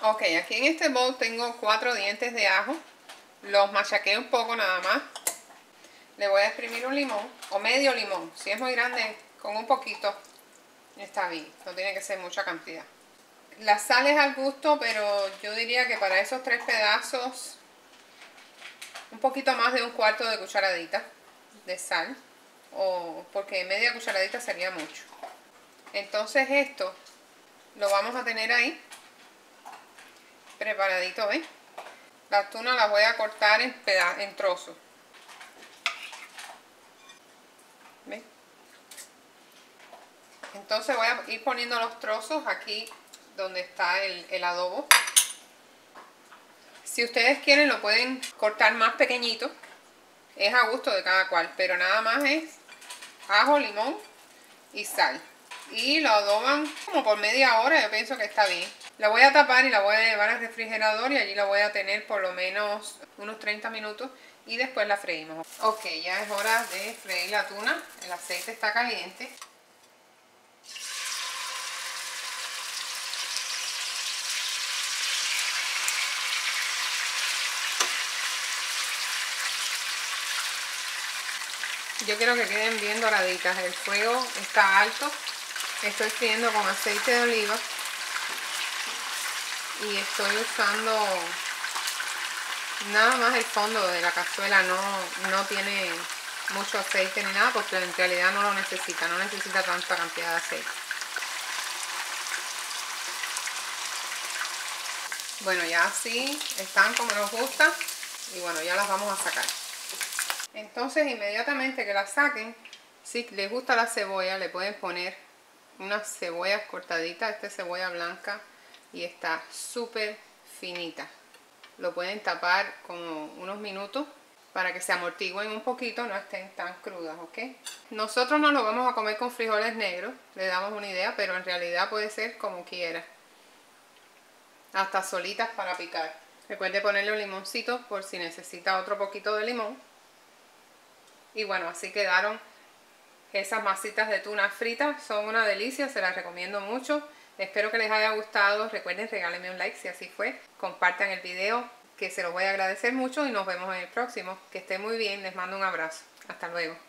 Ok, aquí en este bowl tengo cuatro dientes de ajo. Los machaqué un poco nada más. Le voy a exprimir un limón o medio limón. Si es muy grande, con un poquito está bien. No tiene que ser mucha cantidad. La sal es al gusto, pero yo diría que para esos tres pedazos, un poquito más de un cuarto de cucharadita de sal. O porque media cucharadita sería mucho. Entonces esto lo vamos a tener ahí preparadito, ¿ven? La tuna la voy a cortar en, en trozos. ¿Ven? Entonces voy a ir poniendo los trozos aquí donde está el, el adobo. Si ustedes quieren lo pueden cortar más pequeñito. Es a gusto de cada cual, pero nada más es ajo, limón y sal y lo adoban como por media hora, yo pienso que está bien. La voy a tapar y la voy a llevar al refrigerador y allí la voy a tener por lo menos unos 30 minutos y después la freímos. Ok, ya es hora de freír la tuna, el aceite está caliente. Yo quiero que queden bien doraditas, el fuego está alto estoy friendo con aceite de oliva y estoy usando nada más el fondo de la cazuela no, no tiene mucho aceite ni nada porque en realidad no lo necesita, no necesita tanta cantidad de aceite. Bueno, ya así están como nos gusta y bueno, ya las vamos a sacar. Entonces inmediatamente que las saquen, si les gusta la cebolla le pueden poner unas cebollas cortaditas, esta es cebolla blanca y está súper finita. Lo pueden tapar como unos minutos para que se amortiguen un poquito, no estén tan crudas, ¿ok? Nosotros no lo vamos a comer con frijoles negros, le damos una idea, pero en realidad puede ser como quiera. Hasta solitas para picar. Recuerde ponerle un limoncito por si necesita otro poquito de limón. Y bueno, así quedaron esas masitas de tuna fritas son una delicia, se las recomiendo mucho. Espero que les haya gustado. Recuerden, regálenme un like si así fue. Compartan el video, que se los voy a agradecer mucho y nos vemos en el próximo. Que estén muy bien, les mando un abrazo. Hasta luego.